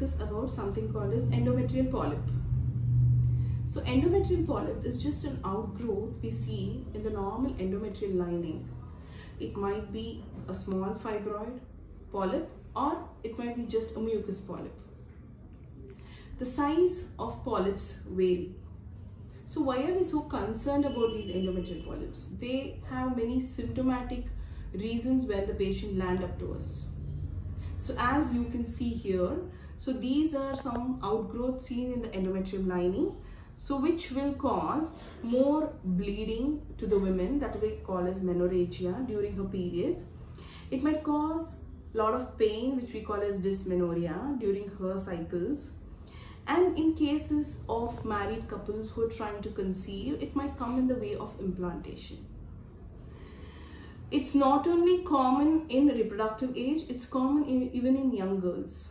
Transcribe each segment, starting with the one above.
discuss about something called as endometrial polyp. So endometrial polyp is just an outgrowth we see in the normal endometrial lining. It might be a small fibroid polyp or it might be just a mucus polyp. The size of polyps vary. So why are we so concerned about these endometrial polyps? They have many symptomatic reasons when the patient land up to us. So as you can see here, so these are some outgrowth seen in the endometrium lining. So which will cause more bleeding to the women that we call as menorrhagia during her periods. It might cause a lot of pain which we call as dysmenorrhea during her cycles. And in cases of married couples who are trying to conceive, it might come in the way of implantation. It's not only common in reproductive age, it's common in, even in young girls.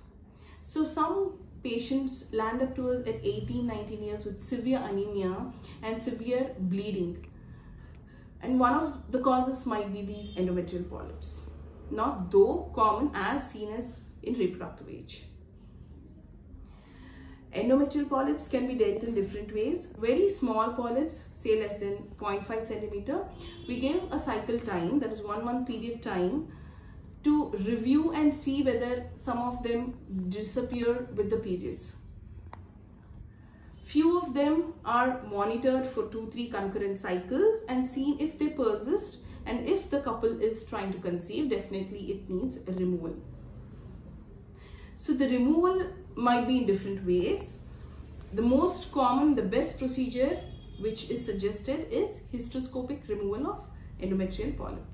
So some patients land up to us at 18, 19 years with severe anemia and severe bleeding. And one of the causes might be these endometrial polyps. Not though common as seen as in reproductive age. Endometrial polyps can be dealt in different ways. Very small polyps, say less than 0.5 centimeter, we give a cycle time, that is one month period time, to review and see whether some of them disappear with the periods. Few of them are monitored for 2-3 concurrent cycles and seen if they persist and if the couple is trying to conceive, definitely it needs removal. So the removal might be in different ways. The most common, the best procedure which is suggested is hysteroscopic removal of endometrial polyp.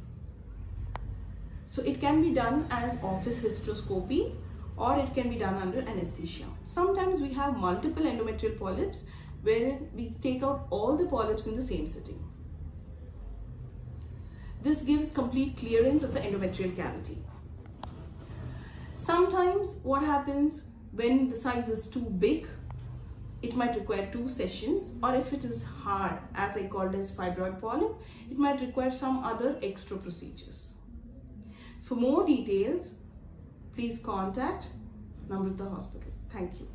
So it can be done as office hysteroscopy or it can be done under anesthesia. Sometimes we have multiple endometrial polyps where we take out all the polyps in the same sitting. This gives complete clearance of the endometrial cavity. Sometimes what happens when the size is too big, it might require two sessions or if it is hard as I called as fibroid polyp, it might require some other extra procedures. For more details, please contact Namratha Hospital. Thank you.